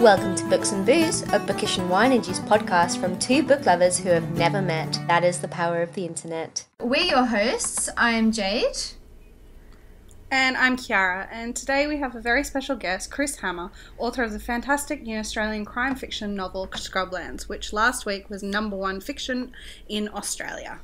Welcome to Books and Booze, a bookish and wine induced podcast from two book lovers who have never met. That is the power of the internet. We're your hosts. I am Jade. And I'm Chiara, and today we have a very special guest, Chris Hammer, author of the fantastic new Australian crime fiction novel Scrublands, which last week was number one fiction in Australia.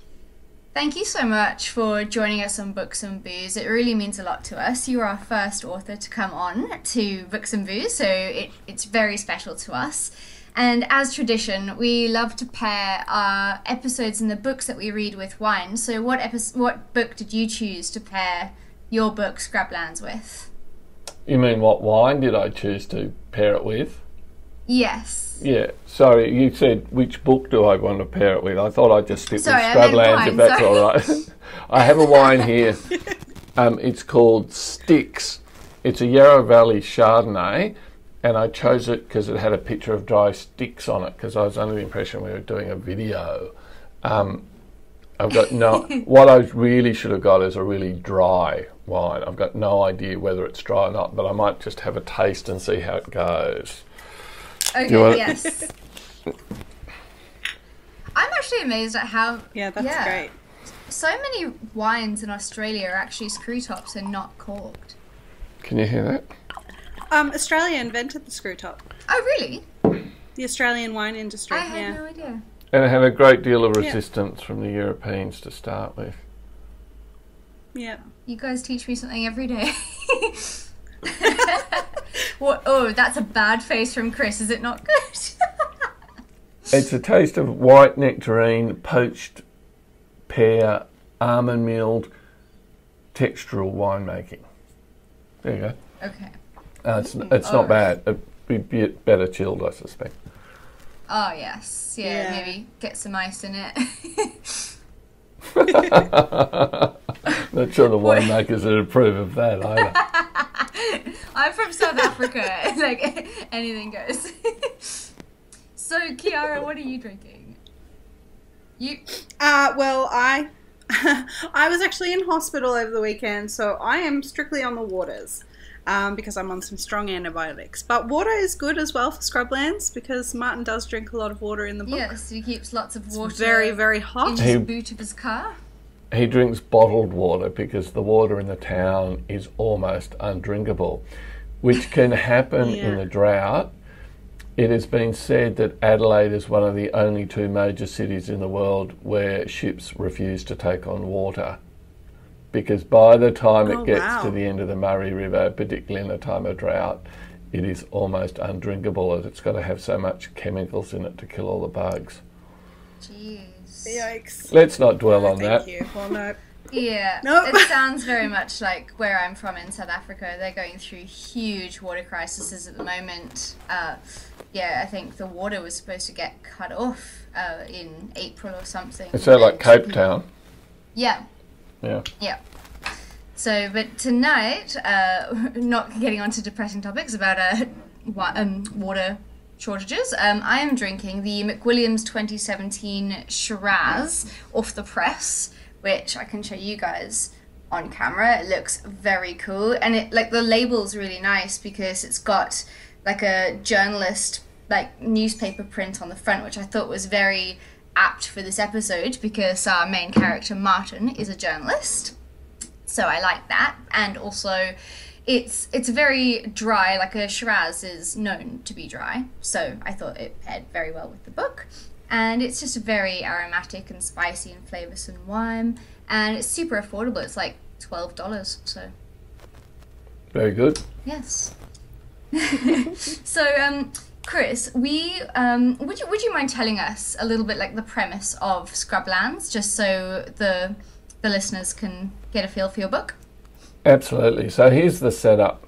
Thank you so much for joining us on Books and Booze. It really means a lot to us. You are our first author to come on to Books and Booze, so it, it's very special to us. And as tradition, we love to pair our episodes and the books that we read with wine. So, what epi- what book did you choose to pair your book Scrublands with? You mean what wine did I choose to pair it with? Yes. Yeah, sorry, you said which book do I want to pair it with? I thought I'd just stick Sorry, with I meant Scrublands wine, if that's sorry. all right. I have a wine here. Um, it's called Sticks. It's a Yarra Valley Chardonnay, and I chose it because it had a picture of dry sticks on it because I was under the impression we were doing a video. Um, I've got no. what I really should have got is a really dry wine. I've got no idea whether it's dry or not, but I might just have a taste and see how it goes. Okay, you want- yes. I'm actually amazed at how Yeah, that's Yeah. great. so many wines in Australia are actually screw tops and not corked. Can you hear that? Um, Australia invented the screw top. Oh, really? The Australian wine industry. I had yeah. no idea. And it had a great deal of Yeah. resistance from the Europeans to start with. yeah. You guys teach me something every day. what? Oh, that's a bad face from Chris. Is it not good? It's a taste of white nectarine, poached pear, almond milled, textural winemaking. There you go. okay. Uh, it's it's Oh. not bad. It'd be bit better chilled, I suspect. Oh yes. Yeah, Yeah. Maybe get some ice in it. Not sure the winemakers would approve of that either. I'm from South Africa. like anything goes. so, Chiara, what are you drinking? You. Uh, well, I I was actually in hospital over the weekend, so I am strictly on the waters um, because I'm on some strong antibiotics. But water is good as well for scrublands because Martin does drink a lot of water in the book. Yes, he keeps lots of water. Very, very hot. in He- his boot of his car. He drinks bottled water because the water in the town is almost undrinkable, which can happen in Yeah. a drought. It has been said that Adelaide is one of the only two major cities in the world where ships refuse to take on water. Because by the time Oh, it gets wow. to the end of the Murray River, particularly in a time of drought, it is almost undrinkable as it's got to have so much chemicals in it to kill all the bugs. Jeez. Yikes. Let's not dwell on Thank that. you. Well, no. Yeah, Nope. it sounds very much like where I'm from in South Africa. They're going through huge water crises at the moment. Uh, yeah, I think the water was supposed to get cut off uh, in April or something. Is that like Cape Town? Yeah, Yeah. yeah. So, but tonight, uh, not getting onto depressing topics about uh, um, water shortages, um, I am drinking the McWilliams 2017 Shiraz off the press, which I can show you guys on camera. It looks very cool, and it like the label's really nice because it's got like a journalist like newspaper print on the front, which I thought was very apt for this episode because our main character Martin is a journalist so I like that. And also, it's it's very dry. Like a Shiraz is known to be dry, so I thought it paired very well with the book. And it's just a very aromatic and spicy and flavoursome wine, and it's super affordable. It's like twelve dollars. So Very good. yes. so um. Chris, we um, would you would you mind telling us a little bit like the premise of Scrublands, just so the the listeners can get a feel for your book? Absolutely. So here's the setup.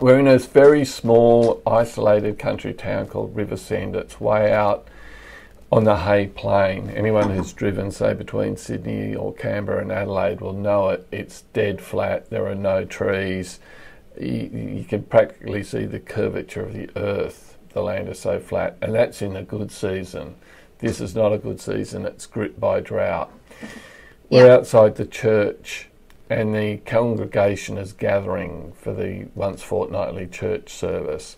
We're in this very small, isolated country town called Riversend. It's way out on the Hay Plain. Anyone who's driven, say, between Sydney or Canberra and Adelaide will know it. It's dead flat. There are no trees. You, you can practically see the curvature of the earth. The land is so flat, and that's in a good season. This is not a good season. It's gripped by drought. We're Yeah. outside the church, and the congregation is gathering for the once fortnightly church service.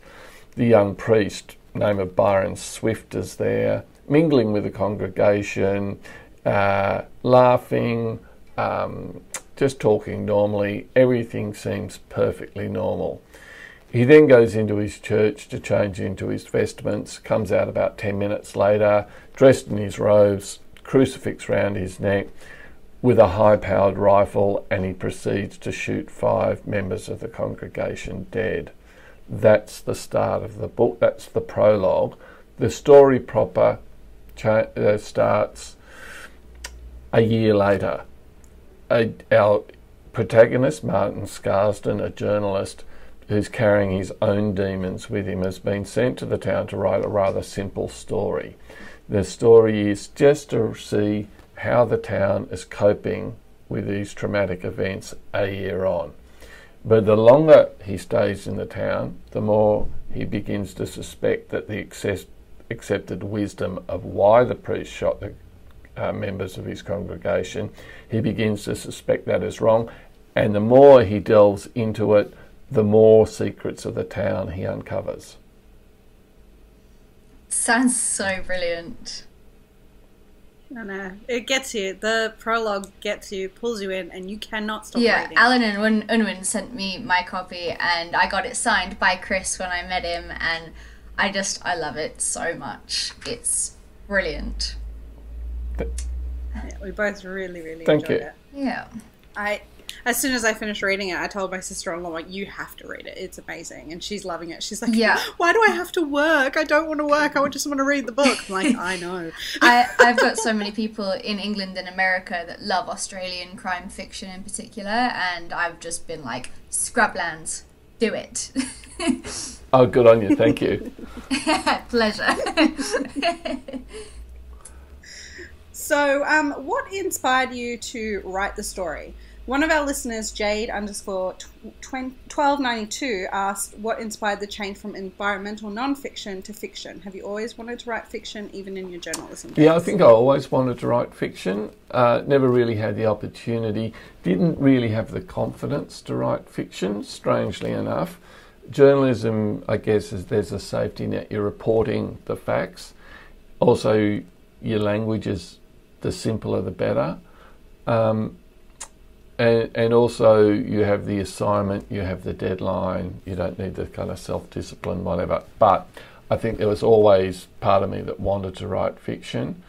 the young priest, name of Byron Swift, is there, mingling with the congregation, uh, laughing, um, just talking normally. Everything seems perfectly normal. He then goes into his church to change into his vestments, comes out about 10 minutes later, dressed in his robes, crucifix round his neck, with a high powered rifle, and he proceeds to shoot five members of the congregation dead. That's the start of the book, that's the prologue. The story proper cha- uh, starts a year later. A, our protagonist, Martin Scarsden, a journalist, who's carrying his own demons with him, has been sent to the town to write a rather simple story. The story is just to see how the town is coping with these traumatic events a year on. But the longer he stays in the town, the more he begins to suspect that the access, accepted wisdom of why the priest shot the uh, members of his congregation, he begins to suspect that is wrong. And the more he delves into it, the more secrets of the town he uncovers. Sounds so brilliant. I know. It gets you. The prologue gets you, pulls you in, and you cannot stop Yeah, reading. Allen and Un- Unwin sent me my copy, and I got it signed by Chris when I met him, and I just I love it so much. It's brilliant. Yeah, we both really, really Thank enjoyed you. it. Yeah. I, as soon as I finished reading it, I told my sister-in-law, like, you have to read it. It's amazing, and she's loving it. She's like, Yeah. why do I have to work? I don't want to work. I just want to read the book. I'm like, I know. I, I've got so many people in England and America that love Australian crime fiction in particular, and I've just been like, Scrublands, do it. Oh, good on you. Thank you. Pleasure. So, um, what inspired you to write the story? One of our listeners, Jade underscore twelve ninety two, asked what inspired the change from environmental nonfiction to fiction. Have you always wanted to write fiction, even in your journalism? Yeah, I think I always wanted to write fiction. Uh, never really had the opportunity. Didn't really have the confidence to write fiction, strangely enough. Journalism, I guess, is there's a safety net. You're reporting the facts. Also, your language is the simpler the better. Um, and, and also, you have the assignment, you have the deadline, you don't need the kind of self discipline, whatever. But I think there was always part of me that wanted to write fiction.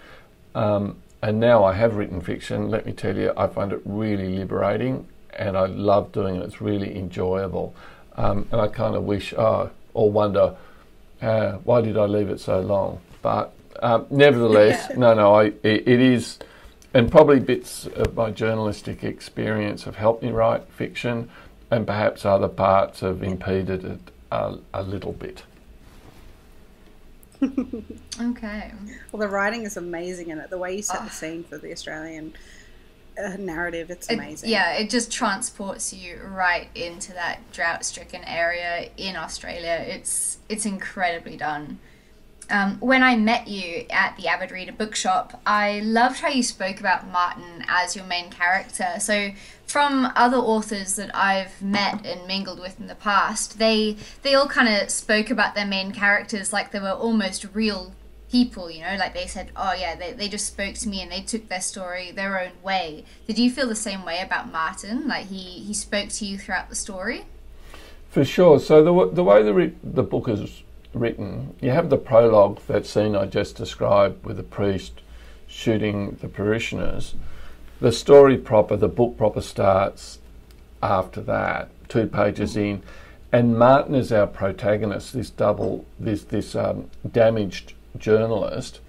Um, and now I have written fiction. Let me tell you, I find it really liberating and I love doing it. It's really enjoyable. Um, and I kind of wish, oh, or wonder, uh, why did I leave it so long? But um, nevertheless, no, no, I, it, it is, and probably bits of my journalistic experience have helped me write fiction, and perhaps other parts have impeded it a, a little bit. okay. Well, the writing is amazing in it. The way you set the scene for the Australian uh, narrative, it's It- amazing. yeah, it just transports you right into that drought-stricken area in Australia. It's it's incredibly done. Um, when I met you at the Avid Reader Bookshop, I loved how you spoke about Martin as your main character. So, from other authors that I've met and mingled with in the past, they they all kind of spoke about their main characters like they were almost real people. You know, like they said, "Oh yeah, they they just spoke to me and they took their story their own way." Did you feel the same way about Martin? Like he he spoke to you throughout the story? For sure. So the the way the the book is written, you have the prologue, that scene I just described with the priest shooting the parishioners. The story proper, the book proper starts after that, two pages in, and Martin is our protagonist. This double, this this um, damaged journalist,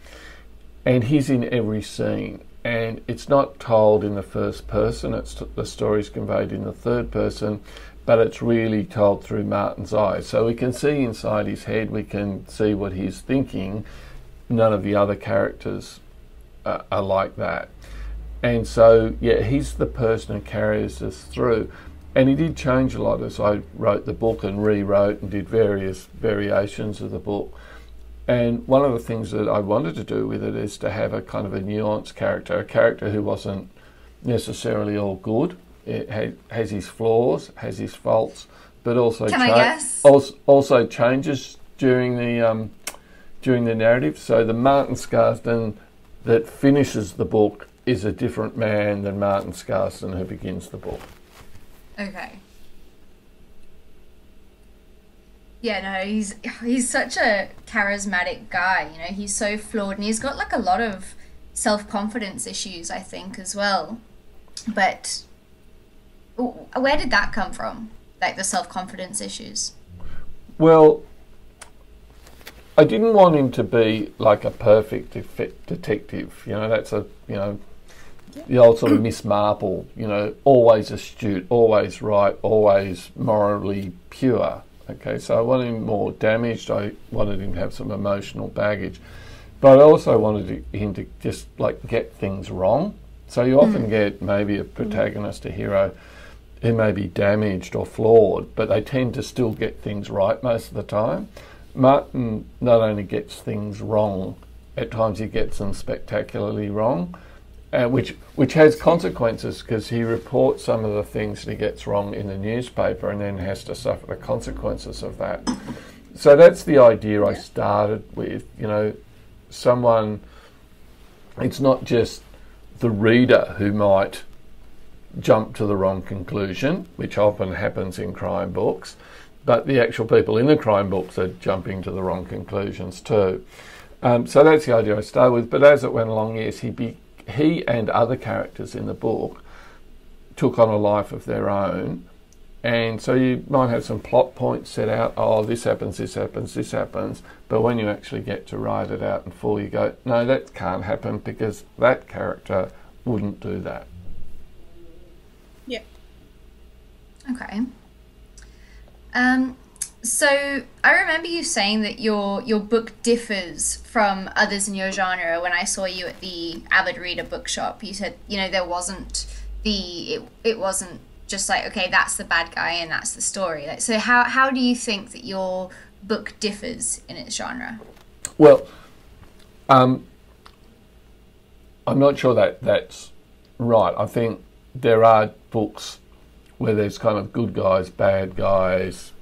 and he's in every scene. And it's not told in the first person; it's the story's conveyed in the third person, but it's really told through Martin's eyes. So we can see inside his head, we can see what he's thinking. None of the other characters uh, are like that. And so, yeah, he's the person who carries us through. And he did change a lot as I wrote the book and rewrote and did various variations of the book. And one of the things that I wanted to do with it is to have a kind of a nuanced character, a character who wasn't necessarily all good. It ha- has his flaws, has his faults, but also Can I guess? also, also changes during the um, during the narrative. So the Martin Scarsden that finishes the book is a different man than Martin Scarsden who begins the book. Okay. Yeah, no, he's he's such a charismatic guy. You know, he's so flawed, and he's got like a lot of self confidence issues, I think, as well. But where did that come from? Like the self confidence issues? Well, I didn't want him to be like a perfect detective. You know, that's a, you know, the old sort of Miss Marple, you know, always astute, always right, always morally pure. Okay, so I wanted him more damaged. I wanted him to have some emotional baggage. But I also wanted him to just like get things wrong. So you often mm. get maybe a protagonist, a hero, who may be damaged or flawed, but they tend to still get things right most of the time. Martin not only gets things wrong, at times he gets them spectacularly wrong, uh, which which has consequences because he reports some of the things that he gets wrong in the newspaper and then has to suffer the consequences of that. So that's the idea I started with. You know, someone. It's not just the reader who might jump to the wrong conclusion, which often happens in crime books, but the actual people in the crime books are jumping to the wrong conclusions too. Um, so that's the idea I started with. But as it went along, yes, he be, he and other characters in the book took on a life of their own. And so you might have some plot points set out. Oh, this happens, this happens, this happens. But when you actually get to write it out in full, you go, no, that can't happen because that character wouldn't do that. Yeah. Okay. Um, so I remember you saying that your your book differs from others in your genre. When I saw you at the Avid Reader bookshop, you said you know there wasn't the it, it wasn't just like okay that's the bad guy and that's the story. Like, so how how do you think that your book differs in its genre? Well, um, I'm not sure that that's right. I think there are books where there's kind of good guys, bad guys,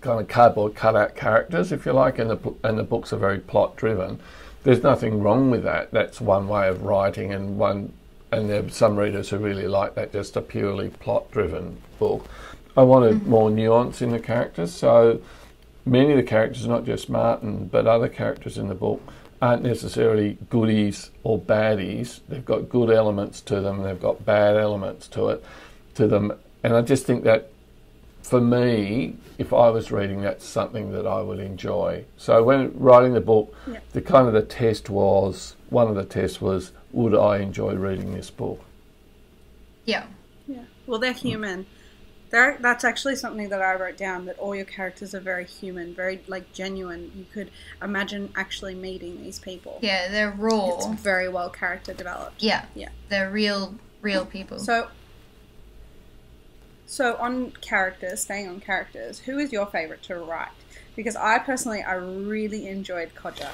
kind of cardboard cutout characters, if you like, and the and the books are very plot driven. There's nothing wrong with that. That's one way of writing, and one and there are some readers who really like that, just a purely plot driven book. I wanted mm-hmm. more nuance in the characters, so many of the characters, not just Martin, but other characters in the book, aren't necessarily goodies or baddies. They've got good elements to them, they've got bad elements to it to them. And I just think that for me, if I was reading, that's something that I would enjoy. So when writing the book, yeah. the kind of the test was one of the tests was would I enjoy reading this book? Yeah. Yeah. Well, they're human. They're, that's actually something that I wrote down. That all your characters are very human, very like genuine. You could imagine actually meeting these people. Yeah, they're raw. It's very well character developed. Yeah. Yeah. They're real, real people. So so on characters, staying on characters, who is your favourite to write? Because I personally, I really enjoyed Codger.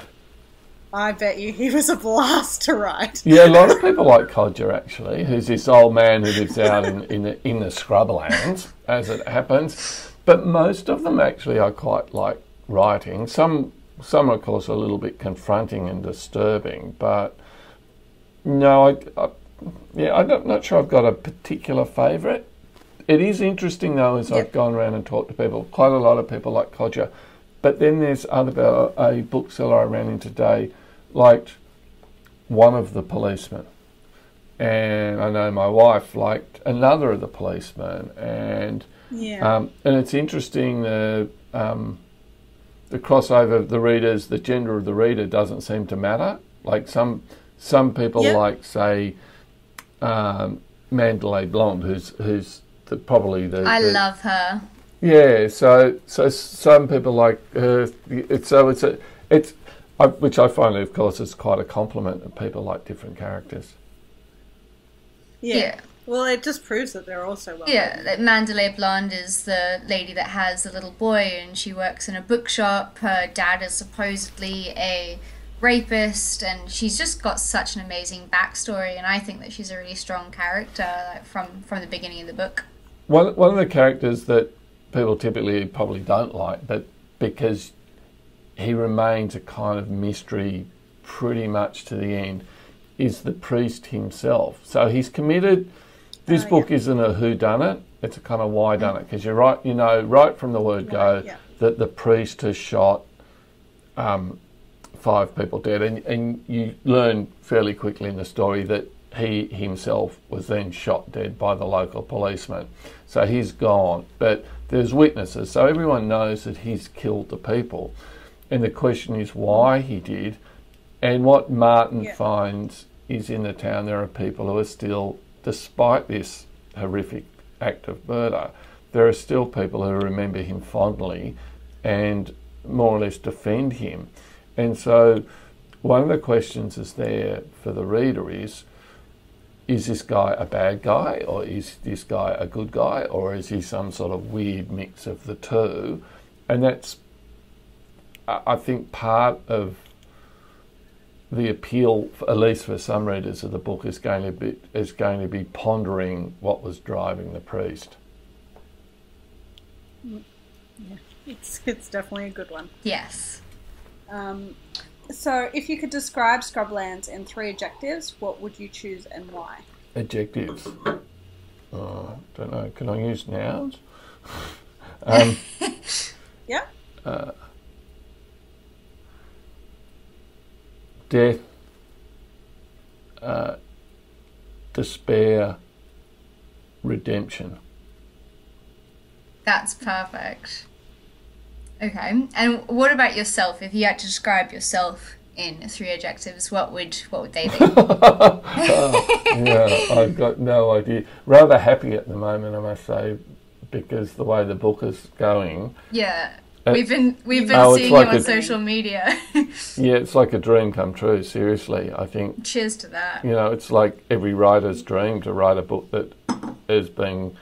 I bet you he was a blast to write. Yeah, a lot of people like Codger actually, who's this old man who lives out in, in the in the scrublands, as it happens. But most of them actually I quite like writing. Some some of course are a little bit confronting and disturbing, but no, I, I yeah, I'm not sure I've got a particular favourite. It is interesting though, as yep. I've gone around and talked to people. Quite a lot of people like Codger, but then there's other a bookseller I ran into today liked one of the policemen, and I know my wife liked another of the policemen, and yeah, um, and it's interesting the um, the crossover of the readers, the gender of the reader doesn't seem to matter. Like some some people yep. like say um, Mandalay Blonde, who's who's the, probably the. I the, love her. Yeah, so so some people like her. It's, so it's a it's I, which I find, of course, is quite a compliment that people like different characters. Yeah. yeah. Well, it just proves that they're also well. Yeah, that Mandalay Blonde is the lady that has a little boy, and she works in a bookshop. Her dad is supposedly a rapist, and she's just got such an amazing backstory. And I think that she's a really strong character like, from from the beginning of the book. One one of the characters that people typically probably don't like, but because he remains a kind of mystery pretty much to the end, is the priest himself. So he's committed. This Oh, book isn't a who done it; it's a kind of why done it because you're right. You know, right from the word go, yeah. that the priest has shot um, five people dead, and, and you learn fairly quickly in the story that he himself was then shot dead by the local policeman. So he's gone, but there's witnesses, so everyone knows that he's killed the people. And the question is why he did. And what Martin Yeah. finds is in the town there are people who are still, despite this horrific act of murder, there are still people who remember him fondly and more or less defend him. And so one of the questions is there for the reader is is this guy a bad guy or is this guy a good guy or is he some sort of weird mix of the two? And that's, I I think, part of the appeal, at least for some readers of the book, is going to be is going to be pondering what was driving the priest. Yeah, It's it's definitely a good one. Yes. Um, so, if you could describe Scrublands in three adjectives, what would you choose and why? Adjectives. Oh, don't know. Can I use nouns? um, Yeah. death, uh, despair, redemption. That's perfect. Okay. And what about yourself? If you had to describe yourself in three adjectives, what would what would they be? yeah, I've got no idea. Rather happy at the moment, I must say, because the way the book is going. yeah. Uh, We've been we've been Oh, seeing like you on a- social media. Yeah, it's like a dream come true. Seriously, I think Cheers to that. you know it's like every writer's dream to write a book that is being,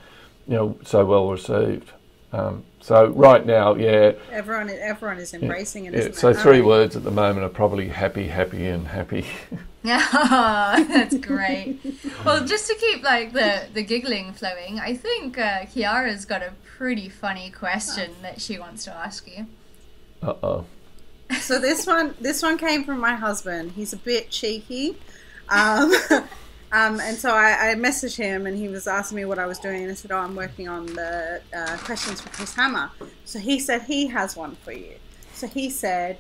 you know, so well received. Um, so right now, yeah, Everyone everyone is embracing it. yeah isn't so it? three words at the moment are probably happy, happy, and happy. Oh, that's great. well, just to keep like the the giggling flowing, I think uh, Chiara's got a pretty funny question that she wants to ask you. uh oh. So this one, this one came from my husband. He's a bit cheeky, um, um, and so I, I messaged him, and he was asking me what I was doing, and I said, "Oh, I'm working on the uh, questions for Chris Hammer." So he said he has one for you. So he said,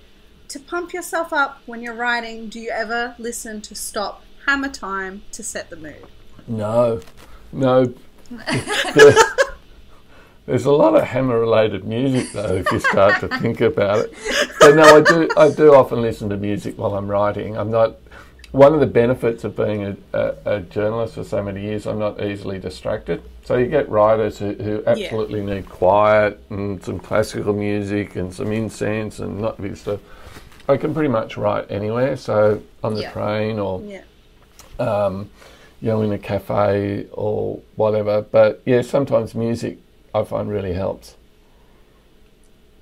"To pump yourself up when you're writing, do you ever listen to Stop Hammer Time to set the mood?" No, no. There- There's a lot of hammer-related music, though, if you start to think about it. But no, I do. I do often listen to music while I'm writing. I'm not. One of the benefits of being a, a, a journalist for so many years, I'm not easily distracted. So you get writers who, who absolutely need quiet and some classical music and some incense and not big stuff. I can pretty much write anywhere. So on the Yeah. train or Yeah. um, you know, in a cafe or whatever. But yeah, sometimes music I find really helps.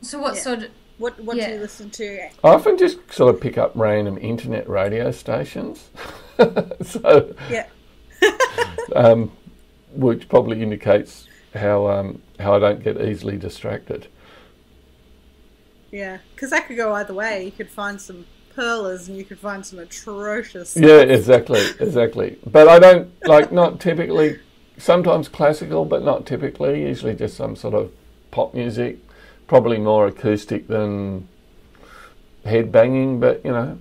So, what Yeah. sort of What What do you listen to? I often just sort of pick up random internet radio stations, so Yeah. um, which probably indicates how um, how I don't get easily distracted. Yeah, because that could go either way. You could find some pearlers, and you could find some atrocious. Yeah, exactly, exactly. But I don't like not typically. Sometimes classical, but not typically. Usually just some sort of pop music, probably more acoustic than head banging. But you know,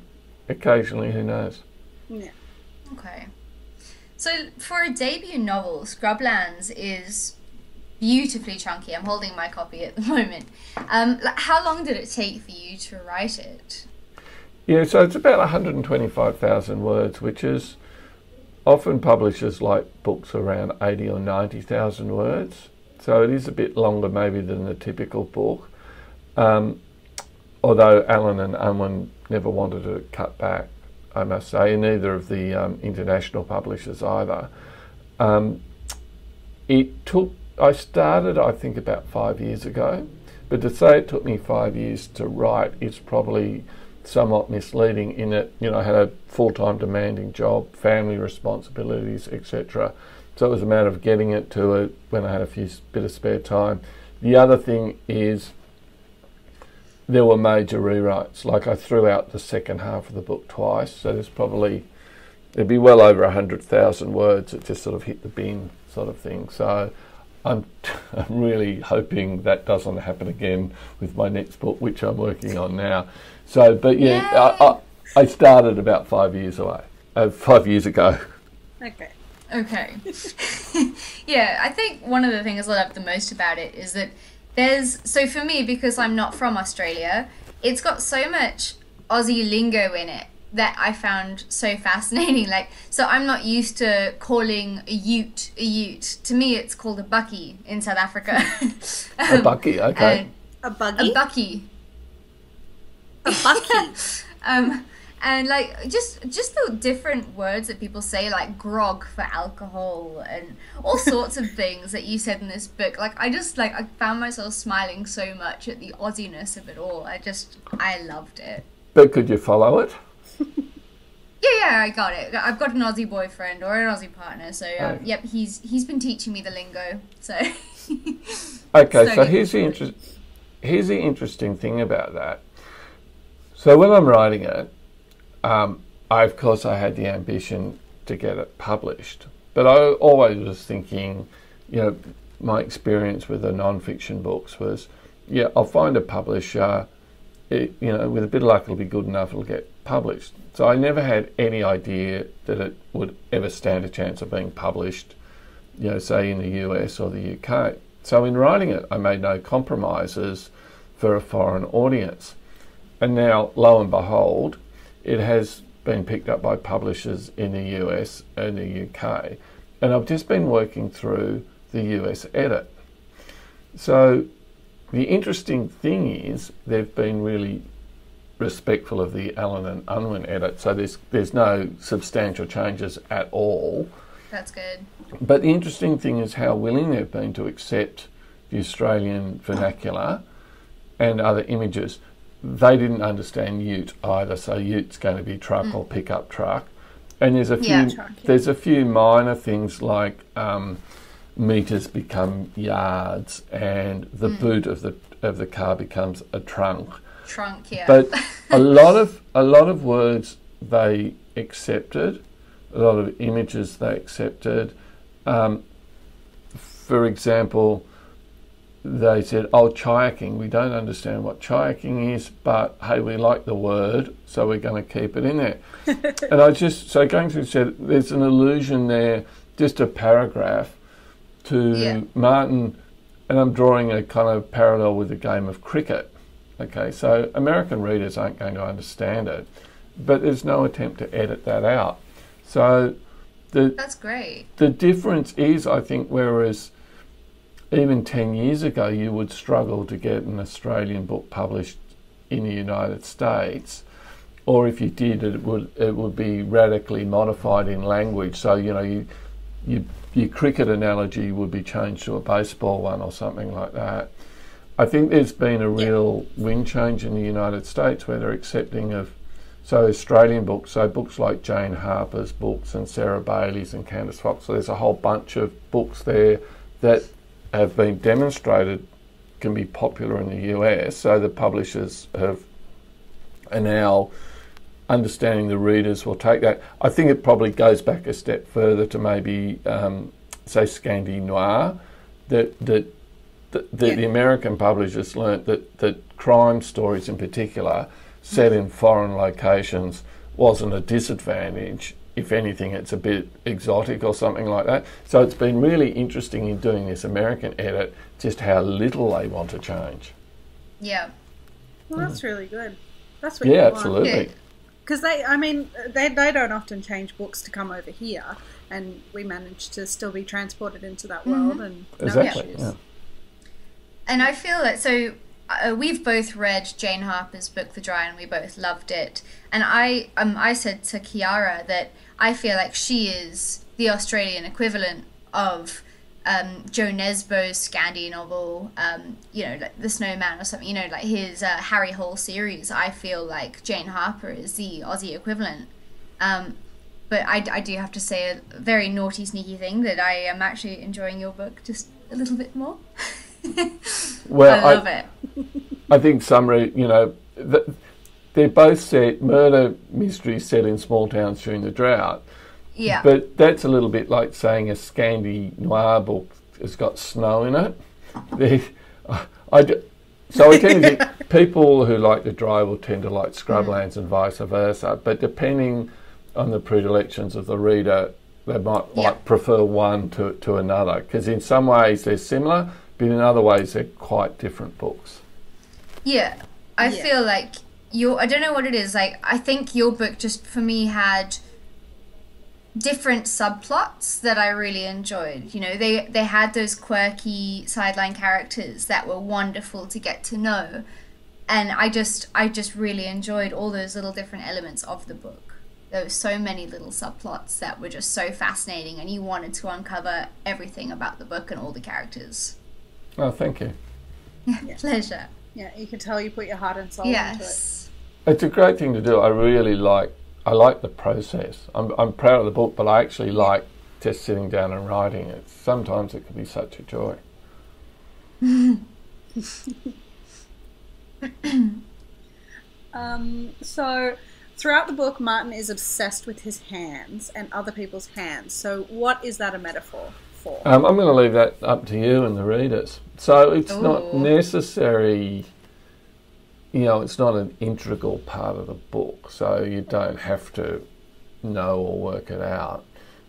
occasionally, who knows? Yeah. Okay. So for a debut novel, Scrublands is beautifully chunky. I'm holding my copy at the moment. Um, how long did it take for you to write it? Yeah, so it's about 125,000 words, which is often publishers like books around 80 or 90,000 words. So it is a bit longer maybe than the typical book. Um, although Allen and Unwin never wanted to cut back, I must say, and neither of the um, international publishers either. Um, it took, I started, I think, about five years ago, but to say it took me five years to write is probably somewhat misleading in that, you know, I had a full time demanding job, family responsibilities, etc. So it was a matter of getting it to it when I had a few bit of spare time. The other thing is there were major rewrites. Like I threw out the second half of the book twice, so there's probably it'd be well over a hundred thousand words that just sort of hit the bin, sort of thing. So I'm I'm really hoping that doesn't happen again with my next book, which I'm working on now. So, but yeah, I, I, I started about five years away, uh, five years ago. Okay. Okay. yeah, I think one of the things I love the most about it is that there's so for me because I'm not from Australia, it's got so much Aussie lingo in it that I found so fascinating. Like, so I'm not used to calling a ute a ute. To me, it's called a bucky in South Africa. A bucky, okay. and- A buggy? a bucky. A bucky. Um, and like just just the different words that people say, like grog for alcohol, and all sorts of things that you said in this book. Like I just like I found myself smiling so much at the Aussiness of it all. I just I loved it. But could you follow it? Yeah, yeah, I got it. I've got an Aussie boyfriend or an Aussie partner, so um, Oh. yep, he's he's been teaching me the lingo. So Okay, So so here's the inter- here's the interesting thing about that. So when I'm writing it, um, of course I had the ambition to get it published, but I always was thinking, you know, my experience with the non-fiction books was, yeah, I'll find a publisher, it, you know, with a bit of luck it'll be good enough, it'll get published. So I never had any idea that it would ever stand a chance of being published you know, say in the US or the UK. So in writing it, I made no compromises for a foreign audience. And now, lo and behold, it has been picked up by publishers in the US and the UK. And I've just been working through the US edit. So the interesting thing is they've been really respectful of the Allen and Unwin edit. So there's there's no substantial changes at all. that's good. But the interesting thing is how willing they've been to accept the Australian vernacular and other images. They didn't understand Ute either, so Ute's going to be truck or pickup truck. And there's a few Yeah. Truck, yeah. there's a few minor things like um, meters become yards, and the boot of the of the car becomes a trunk. Trunk, yeah. But a lot of a lot of words they accepted, a lot of images they accepted. Um, for example, they said, "Oh, kayaking. We don't understand what kayaking is, but hey, we like the word, so we're going to keep it in there." and I just so going through said, "There's an allusion there, just a paragraph to Yeah. Martin." And I'm drawing a kind of parallel with the game of cricket. Okay, so American readers aren't going to understand it, but there's no attempt to edit that out. So the that's great. the difference is, I think, whereas even 10 years ago you would struggle to get an Australian book published in the United States, or if you did, it would it would be radically modified in language. So you know, you, you your cricket analogy would be changed to a baseball one or something like that. I think there's been a real wind change in the United States where they're accepting of so Australian books, so books like Jane Harper's books and Sarah Bailey's and Candice Fox. So there's a whole bunch of books there that have been demonstrated can be popular in the US. So the publishers have are now understanding the readers will take that. I think it probably goes back a step further to maybe um, say Scandi Noir that that that, that Yeah. the American publishers learnt that that crime stories in particular set in foreign locations wasn't a disadvantage. If anything, it's a bit exotic or something like that. So it's been really interesting in doing this American edit, just how little they want to change. Yeah. Well, that's really good. That's what Yeah, you absolutely. Because they, I mean, they, they don't often change books to come over here, and we manage to still be transported into that world and no Exactly. issues. Yeah. And I feel that so uh, we've both read Jane Harper's book The Dry and we both loved it. And I um I said to Chiara that I feel like she is the Australian equivalent of um, Jo Nesbø's Scandi novel, um, you know, like The Snowman or something, you know, like his uh, Harry Hole series. I feel like Jane Harper is the Aussie equivalent. Um, but I, I do have to say a very naughty, sneaky thing that I am actually enjoying your book just a little bit more. Well, I I- love it. I think summary, you know, th- they're both set murder mysteries set in small towns during the drought. Yeah. But that's a little bit like saying a Scandi noir book has got snow in it. They- I d- so I tend to think people who like the dry will tend to like scrublands mm. and vice versa. But depending on the predilections of the reader, they might Yeah. like prefer one to, to another. Because in some ways they're similar, but in other ways they're quite different books. Yeah, I Yeah. feel like your I don't know what it is. Like I think your book just for me had different subplots that I really enjoyed. You know, they they had those quirky sideline characters that were wonderful to get to know. And I just I just really enjoyed all those little different elements of the book. There were so many little subplots that were just so fascinating and you wanted to uncover everything about the book and all the characters. Oh, thank you. Pleasure. Yeah, you can tell you put your heart and soul into it. It's a great thing to do. I really like. I like the process. I'm, I'm proud of the book, but I actually like just sitting down and writing it. Sometimes it can be such a joy. Um, so, throughout the book, Martin is obsessed with his hands and other people's hands. So, what is that a metaphor for? Um, I'm going to leave that up to you and the readers. So it's not necessary. You know, it's not an integral part of the book, so you don't have to know or work it out.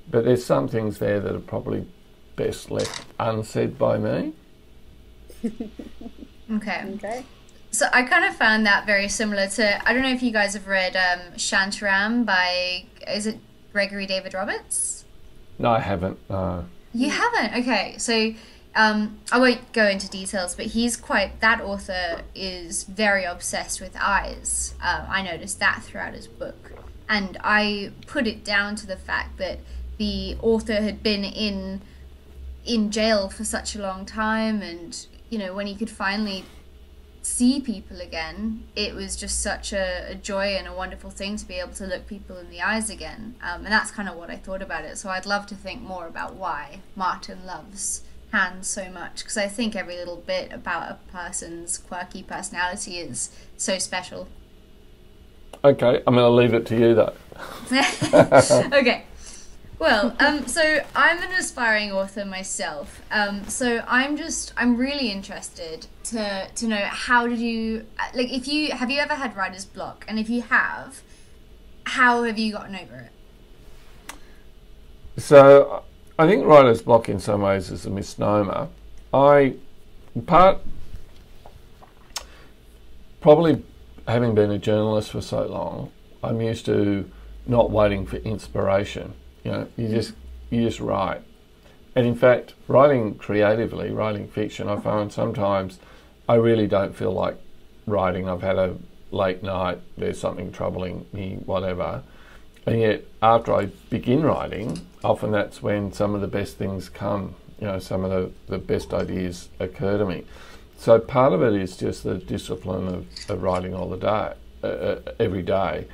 But there's some things there that are probably best left unsaid by me. Okay. okay. So I kind of found that very similar to I don't know if you guys have read um, Shantaram by is it Gregory David Roberts? No, I haven't. No. You haven't? Okay. So um, I won't go into details, but he's quite that author is very obsessed with eyes. Um, I noticed that throughout his book, and I put it down to the fact that the author had been in in jail for such a long time, and you know when he could finally see people again, it was just such a, a joy and a wonderful thing to be able to look people in the eyes again. Um, and that's kind of what I thought about it. So I'd love to think more about why Martin loves hands so much because I think every little bit about a person's quirky personality is so special. Okay, I'm going to leave it to you though. okay. Well, um, so I'm an aspiring author myself. Um, so I'm just I'm really interested to to know how did you like if you have you ever had writer's block and if you have, how have you gotten over it? So I think writer's block in some ways is a misnomer. I part probably having been a journalist for so long, I'm used to not waiting for inspiration. You know, you just you just write. And in fact, writing creatively, writing fiction, I find sometimes I really don't feel like writing. I've had a late night, there's something troubling me, whatever. And yet, after I begin writing, often that's when some of the best things come. You know, some of the, the best ideas occur to me. So part of it is just the discipline of, of writing all the day, uh, uh, every day.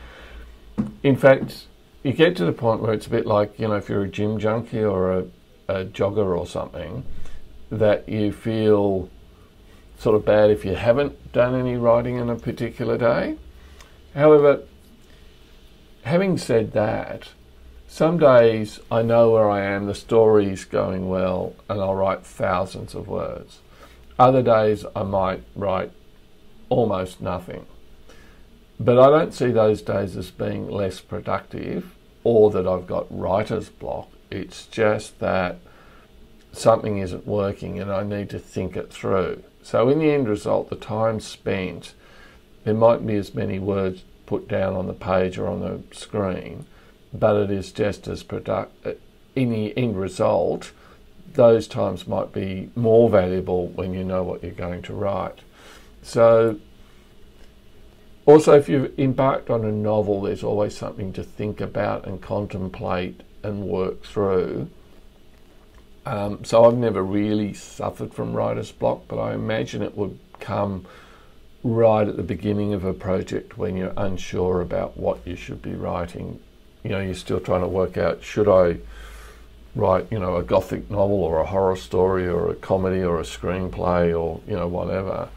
In fact, you get to the point where it's a bit like, you know, if you're a gym junkie or a, a jogger or something, that you feel sort of bad if you haven't done any writing in a particular day. However, having said that, some days I know where I am, the story's going well, and I'll write thousands of words. Other days I might write almost nothing. But I don't see those days as being less productive or that I've got writer's block. It's just that something isn't working and I need to think it through. So, in the end result, the time spent, there might be as many words put down on the page or on the screen, but it is just as productive. In the end result, those times might be more valuable when you know what you're going to write. So, also, if you've embarked on a novel, there's always something to think about and contemplate and work through. Um, so, I've never really suffered from writer's block, but I imagine it would come right at the beginning of a project when you're unsure about what you should be writing. You know, you're still trying to work out should I write, you know, a gothic novel or a horror story or a comedy or a screenplay or, you know, whatever.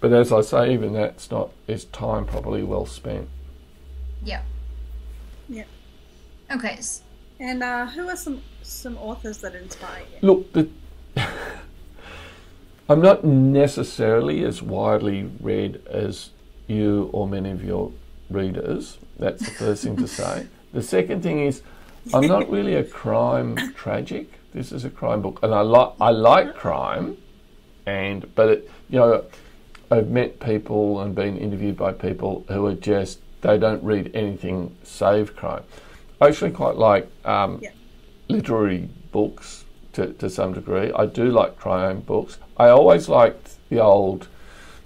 but as I say, even that's not is time probably well spent. Yeah. Yeah. Okay. And uh, who are some some authors that inspire you? Look, the, I'm not necessarily as widely read as you or many of your readers. That's the first thing to say. The second thing is, I'm not really a crime tragic. This is a crime book, and I like I like crime, and but it, you know, I've met people and been interviewed by people who are just they don't read anything save crime. I actually quite like um, Yeah. literary books to, to some degree. I do like crime books. I always liked the old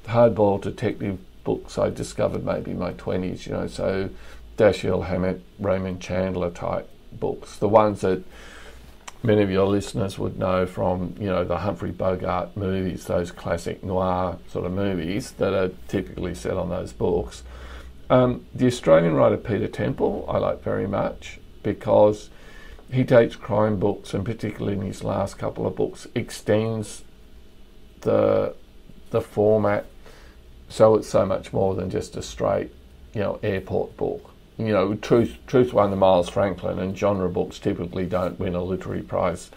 hardboiled detective books I discovered maybe in my 20s, you know, so Dashiell Hammett, Raymond Chandler type books, the ones that many of your listeners would know from, you know, the Humphrey Bogart movies, those classic noir sort of movies that are typically set on those books. Um, the Australian writer Peter Temple I like very much because he takes crime books and particularly in his last couple of books extends the the format so it's so much more than just a straight you know airport book you know truth truth won the Miles Franklin and genre books typically don't win a literary prize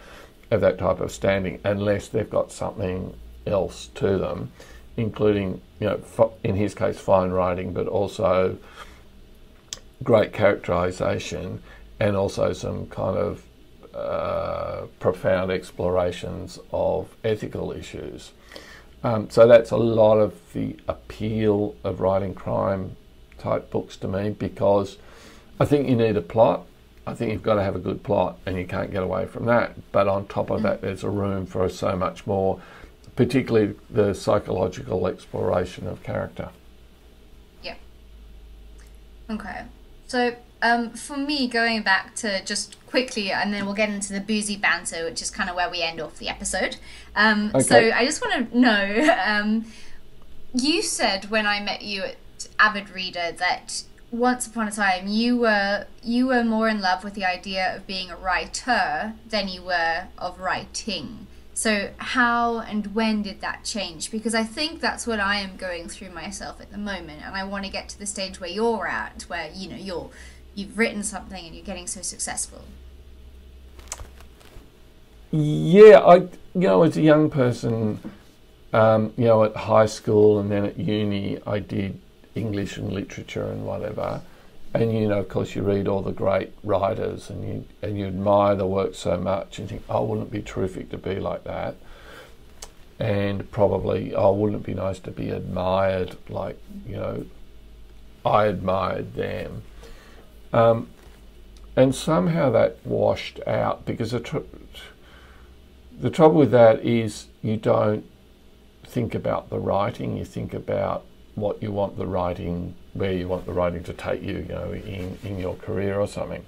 of that type of standing unless they've got something else to them including you know in his case fine writing but also great characterization and also some kind of uh, profound explorations of ethical issues. Um, so that's a lot of the appeal of writing crime type books to me because I think you need a plot. I think you've got to have a good plot and you can't get away from that. But on top of that, there's a room for so much more, particularly the psychological exploration of character. Yeah. Okay. So, um, for me, going back to just quickly, and then we'll get into the boozy banter, which is kind of where we end off the episode. Um, So, I just want to know um, you said when I met you at Avid Reader that once upon a time you were you were more in love with the idea of being a writer than you were of writing. So how and when did that change? Because I think that's what I am going through myself at the moment, and I want to get to the stage where you're at, where you know you're you've written something and you're getting so successful. Yeah, I you know as a young person, um, you know at high school and then at uni, I did English and literature and whatever, and you know of course you read all the great writers and you and you admire the work so much and think, oh, wouldn't it be terrific to be like that? And probably, oh, wouldn't it be nice to be admired like you know, I admired them. Um, and somehow that washed out because the tr- the trouble with that is you don't think about the writing, you think about what you want the writing, where you want the writing to take you, you know, in, in your career or something.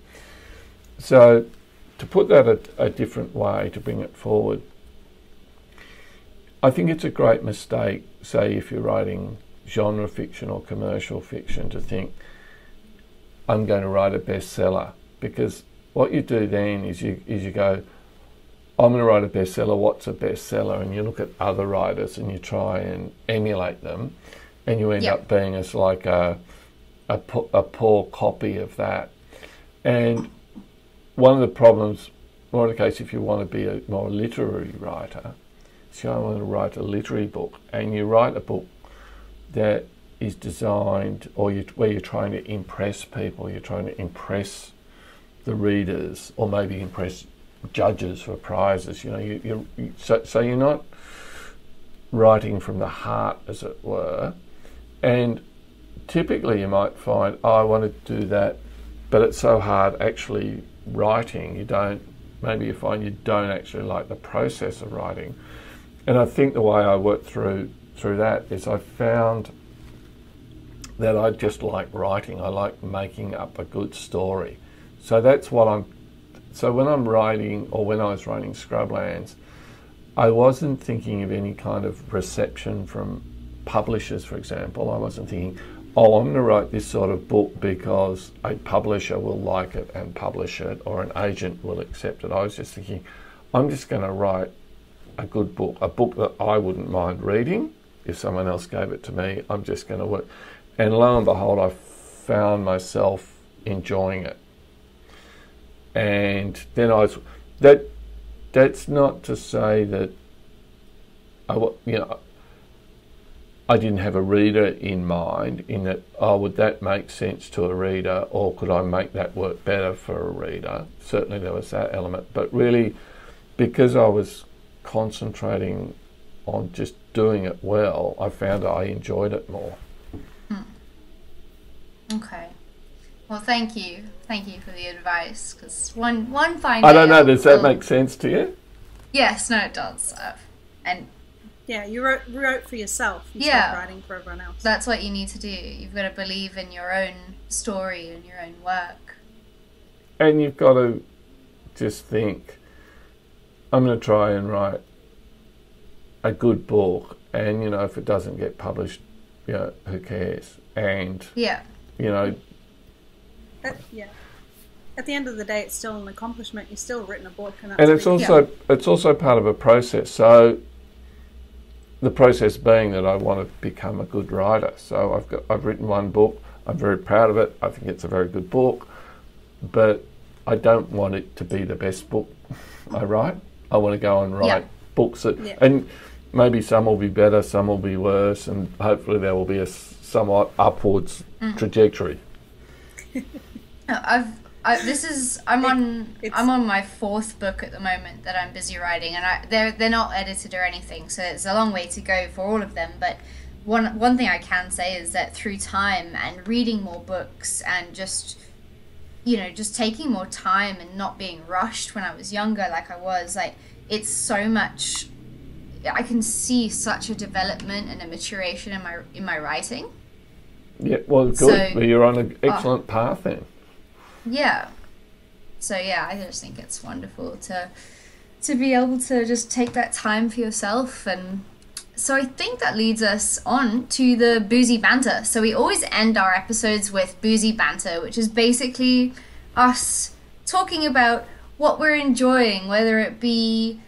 So to put that a, a different way, to bring it forward, I think it's a great mistake, say if you're writing genre fiction or commercial fiction, to think, I'm going to write a bestseller. Because what you do then is you, is you go, I'm going to write a bestseller. What's a bestseller? And you look at other writers and you try and emulate them, and you end Yeah. up being as like a, a po- a poor copy of that. And one of the problems, more in the case if you want to be a more literary writer, is you want to write a literary book, and you write a book that is designed, or you, where you're trying to impress people, you're trying to impress the readers, or maybe impress judges for prizes. You know, you, you, so, so you're not writing from the heart, as it were. And typically, you might find, oh, I want to do that, but it's so hard actually writing. You don't. Maybe you find you don't actually like the process of writing. And I think the way I worked through through that is I found that I just like writing. I like making up a good story. So that's what I'm so when I'm writing, or when I was writing Scrublands, I wasn't thinking of any kind of reception from publishers, for example. I wasn't thinking, oh, I'm going to write this sort of book because a publisher will like it and publish it, or an agent will accept it. I was just thinking, I'm just going to write a good book, a book that I wouldn't mind reading, if someone else gave it to me. I'm just going to work. And lo and behold, I found myself enjoying it. And then I was that. That's not to say that I you know I didn't have a reader in mind. In that, oh, would that make sense to a reader, or could I make that work better for a reader? Certainly, there was that element. But really, because I was concentrating on just doing it well, I found I enjoyed it more. Okay. Well, thank you, thank you for the advice. Because one one fine. I don't know. Does that I'll- make sense to you? Yes, no, it does. Uh, and Yeah, you wrote, wrote for yourself instead Yeah. writing for everyone else. that's what you need to do. You've got to believe in your own story and your own work. And you've got to just think, I'm going to try and write a good book, and you know, if it doesn't get published, you know, who cares? And Yeah. You know, At, yeah. At the end of the day, it's still an accomplishment. You've still written a book, and and it's also it's also part of a process. So the process being that I want to become a good writer. So I've got I've written one book. I'm very proud of it. I think it's a very good book, but I don't want it to be the best book I write. I want to go and write Yeah. books that Yeah. and maybe some will be better, some will be worse, and hopefully there will be a somewhat upwards Mm. trajectory. I've I, this is I'm on it's- I'm on my fourth book at the moment that I'm busy writing, and I, they're they're not edited or anything, so it's a long way to go for all of them. But one one thing I can say is that through time and reading more books and just you know just taking more time and not being rushed when I was younger, like I was, like it's so much. I can see such a development and a maturation in my in my writing. Yeah, well, good. So- Well, You're on an oh. excellent path then. Yeah. So yeah, I just think it's wonderful to to be able to just take that time for yourself and so I think that leads us on to the boozy banter. So we always end our episodes with boozy banter, which is basically us talking about what we're enjoying, whether it be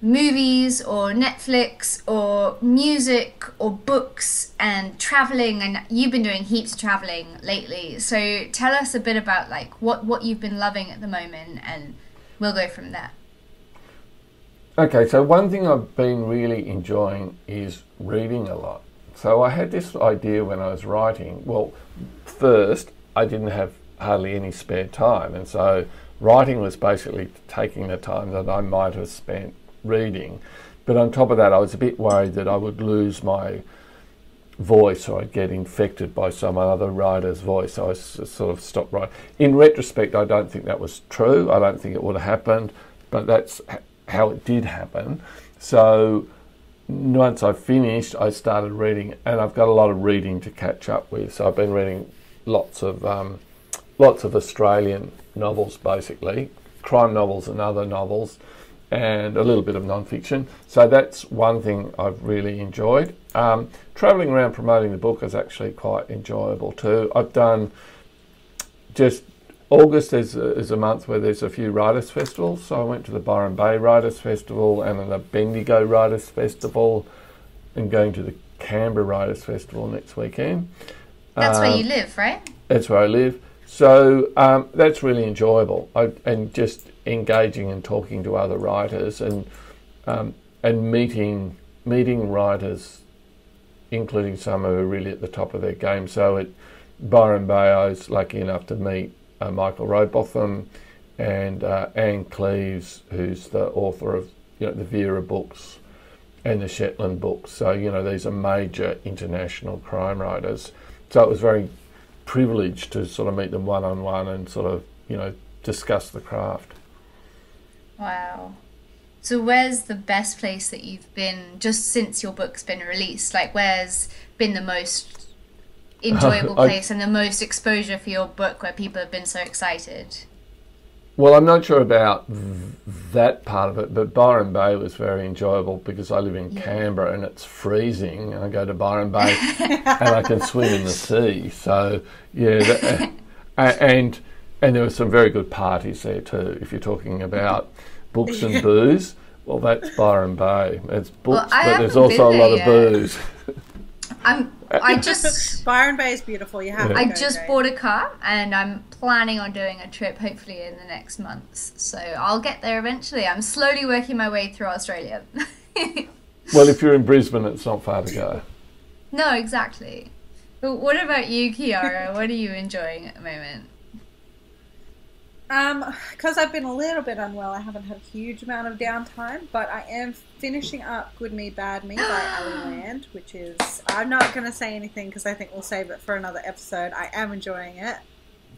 movies or Netflix or music or books and traveling and you've been doing heaps of traveling lately. So tell us a bit about like what what you've been loving at the moment and we'll go from there. Okay, so one thing I've been really enjoying is reading a lot. So I had this idea when I was writing. Well, first, I didn't have hardly any spare time, and so writing was basically taking the time that I might have spent reading. But on top of that, I was a bit worried that I would lose my voice or I'd get infected by some other writer's voice. So I sort of stopped writing. In retrospect, I don't think that was true. I don't think it would have happened, but that's how it did happen. So once I finished, I started reading, and I've got a lot of reading to catch up with. So I've been reading lots of um, lots of Australian novels, basically crime novels and other novels, and a little bit of non-fiction. So that's one thing I've really enjoyed. Um, traveling around promoting the book is actually quite enjoyable too. I've done just August is a, is a month where there's a few writers' festivals. So I went to the Byron Bay Writers' Festival and the Bendigo Writers' Festival, and going to the Canberra Writers' Festival next weekend. That's where Um, you live, right? That's where I live. So um, that's really enjoyable, I, and just engaging and talking to other writers and um, and meeting meeting writers, including some who are really at the top of their game. So at Byron Bay, I was lucky enough to meet uh, Michael Robotham and uh, Ann Cleeves, who's the author of you know the Vera books and the Shetland books. So you know these are major international crime writers. So it was very privileged to sort of meet them one on one and sort of you know discuss the craft. Wow. So where's the best place that you've been just since your book's been released? Like where's been the most enjoyable I- place and the most exposure for your book where people have been so excited? Well, I'm not sure about th- that part of it, but Byron Bay was very enjoyable because I live in Canberra and it's freezing, and I go to Byron Bay and I can swim in the sea. So yeah, that, a- and and there were some very good parties there too. If you're talking about books and booze, well, that's Byron Bay. It's books, I but there's also a lot of yet. booze. I'm. I just. Byron Bay is beautiful. You have. Yeah. To I just Jade. bought a car and I'm planning on doing a trip hopefully in the next months. So I'll get there eventually. I'm slowly working my way through Australia. Well, if you're in Brisbane, it's not far to go. no, exactly. But what about you, Chiara? what are you enjoying at the moment? Um, because I've been a little bit unwell, I haven't had a huge amount of downtime, but I am finishing up Good Me Bad Me by Ali Land, which is I'm not going to say anything because I think we'll save it for another episode. I am enjoying it.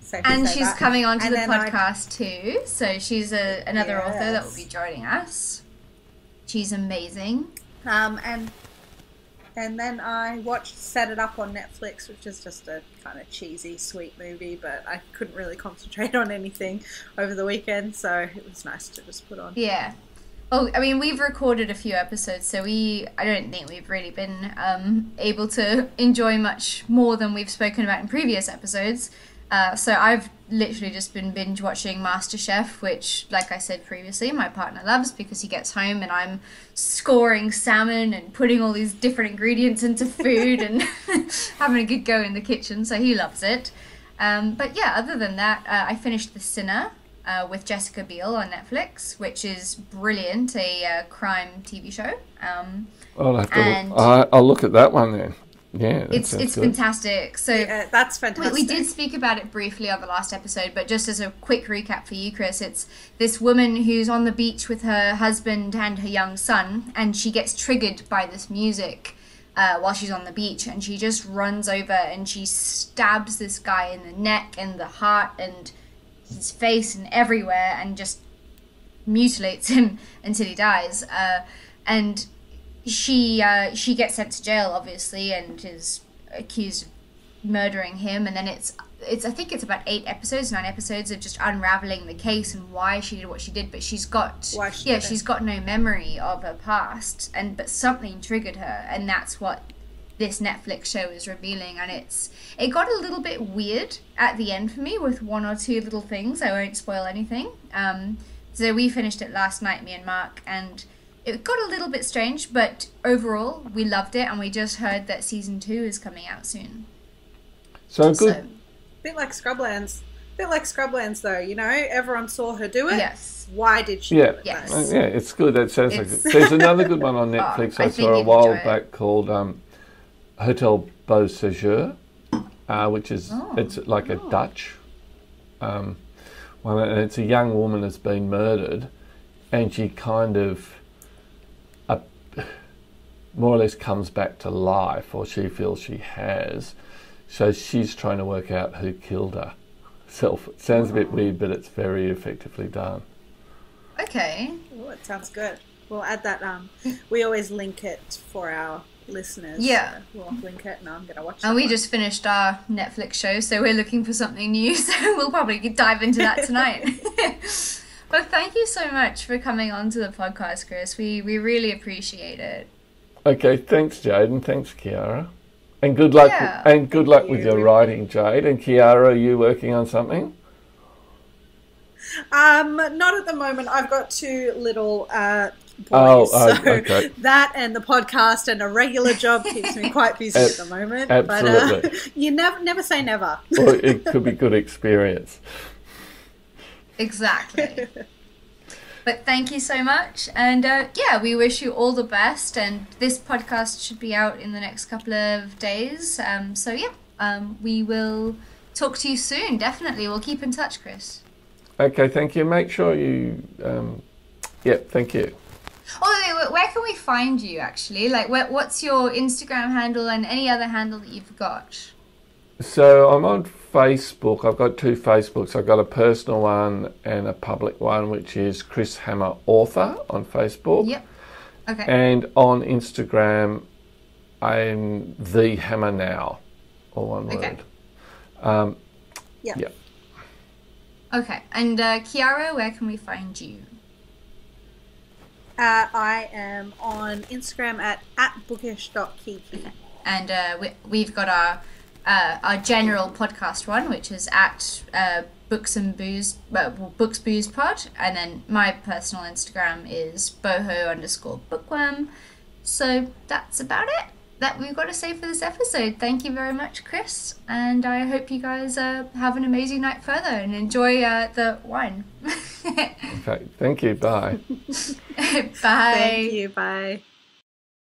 Safe And she's that. coming onto And the then I- podcast too. So she's a, another author that will be joining us. She's amazing. Um, and and then I watched Set It Up on Netflix, which is just a kind of cheesy, sweet movie, but I couldn't really concentrate on anything over the weekend, so it was nice to just put on. Yeah. Well, I mean, we've recorded a few episodes, so we I don't think we've really been um, able to enjoy much more than we've spoken about in previous episodes. Uh, so I've literally just been binge watching MasterChef, which, like I said previously, my partner loves because he gets home and I'm scoring salmon and putting all these different ingredients into food and having a good go in the kitchen. So he loves it. Um, but yeah, other than that, uh, I finished The Sinner uh, with Jessica Biel on Netflix, which is brilliant, a uh, crime TV show. Um, I'll have to. And- I, I'll look at that one then. Yeah, it's it's good. fantastic. So Uh, that's we, fantastic. we did speak about it briefly on the last episode, but just as a quick recap for you, Chris, it's this woman who's on the beach with her husband and her young son, and she gets triggered by this music. Uh, while she's on the beach, and she just runs over and she stabs this guy in the neck and the heart and his face and everywhere, and just mutilates him until he dies. Uh, and she uh, she gets sent to jail, obviously, and is accused of murdering him. And then it's it's I think it's about eight episodes, nine episodes of just unraveling the case and why she did what she did. But she's got Why she yeah, she's got no memory of her past, and but something triggered her, and that's what this Netflix show is revealing. And it's it got a little bit weird at the end for me with one or two little things. I won't spoil anything. Um, so we finished it last night, me and Mark, and it got a little bit strange, but overall we loved it, and we just heard that season two is coming out soon. So good. So bit like Scrublands. bit like Scrublands, though. You know, everyone saw her do it. yes, Why did she? Yeah. Do it, Yes. Uh, yeah, it's good. That sounds like It's- it. There's another good one on Oh, Netflix I I, saw a while enjoy it. back called um, Hotel Beau Séjour, uh, which is Oh. it's like a Dutch um, one, and it's a young woman that's been murdered, and she kind of more or less comes back to life, or she feels she has. So she's trying to work out who killed her. Self. It sounds a bit weird, but it's very effectively done. okay. Oh, it sounds good. We'll add that. Um, we always link it for our listeners. Yeah. so we'll link it, and I'm gonna watch. It. And we one. just finished our Netflix show, so we're looking for something new. So we'll probably dive into that tonight. but thank you so much for coming on to the podcast, Chris. We we really appreciate it. Okay, thanks, Jade, and thanks, Chiara. And good luck. Yeah. And good luck with your writing, Jade. And Chiara, are you working on something? Um, not at the moment. I've got two little uh, boys, Oh, oh, so okay. that and the podcast and a regular job keeps me quite busy at the moment. But uh, absolutely. you never never say never. Well, it could be good experience. Exactly. But thank you so much, and uh, yeah, we wish you all the best. And this podcast should be out in the next couple of days. Um, so yeah, um, we will talk to you soon. Definitely, we'll keep in touch, Chris. Okay, thank you. Make sure you. Um, yep, thank you. Oh, wait, wait, where can we find you actually? Like, where, what's your Instagram handle and any other handle that you've got? So I'm on Facebook. I've got two Facebooks. I've got a personal one and a public one, which is Chris Hammer Author on Facebook. Yep. Okay. And on Instagram, I'm the Hammer Now, all one word. Okay. Um, Yeah. yeah. Okay. And uh, Chiara, where can we find you? Uh, I am on Instagram at at bookish.kiki. and uh, we, we've got our uh, our general podcast one, which is at uh, Books and Booze, uh, well, Books Booze Pod, and then my personal Instagram is boho underscore bookworm. So that's about it. that we've got to say for this episode. Thank you very much, Chris, and I hope you guys uh, have an amazing night further and enjoy uh, the wine. Okay, thank you. Bye. Bye. Thank you. Bye.